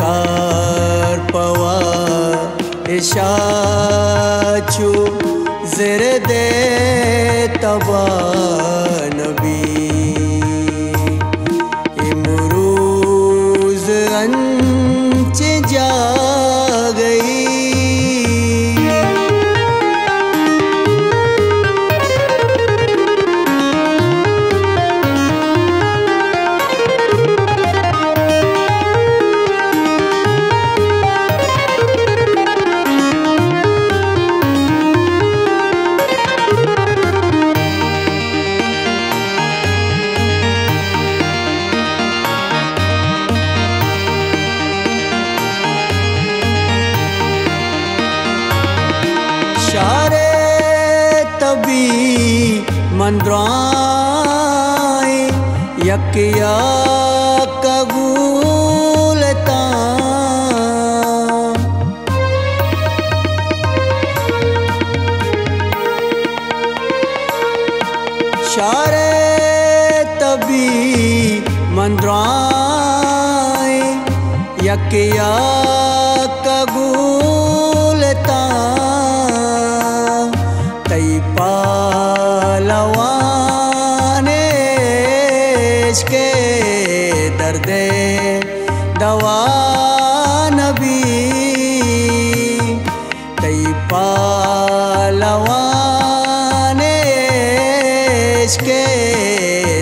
हर car पवा इशाचू मंद्राए यकिया कबूलता। शारे तभी मंद्राए यकिया कबूलता के दर्दे, दवा नबी। तई पालवाने के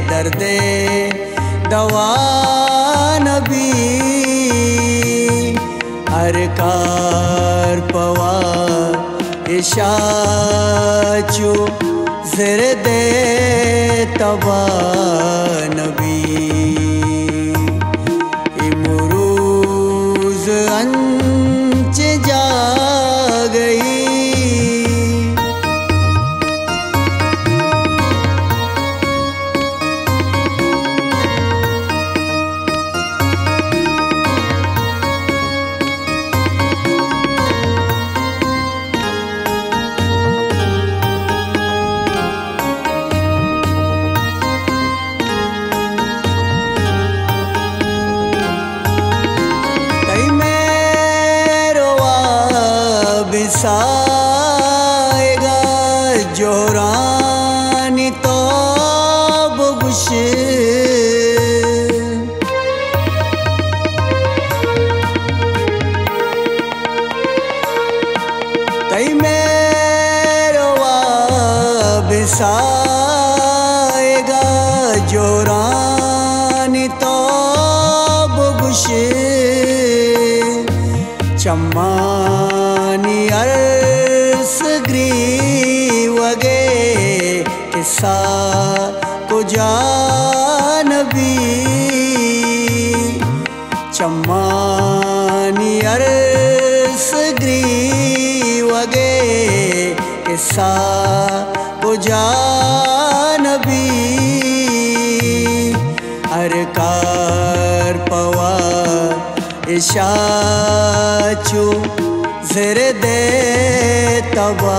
दर्दे, दवा नबी। हर कार पवा इशाचू जिर दे तबा नबी बिसाएगा जोरानी तो बुगुश कई मेरो बिसाएगा जोरानी तो बुगुश चम्मानी ीवगे ईसा वगे चि अरसग्रीवगे ईसा उजानी पवा ऐषाचो जिर दे तबा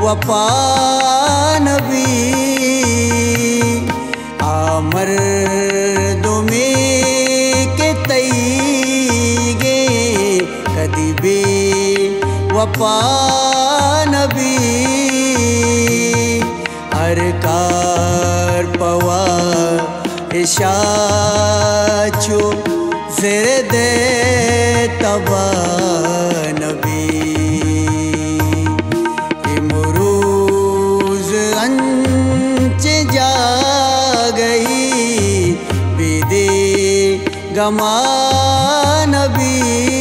वफा नबी। आमर दुमे के तईगे कदी बे वफा नबी। हर कार पवा इशाचो जेर दे तबा नबी। गमा नबी।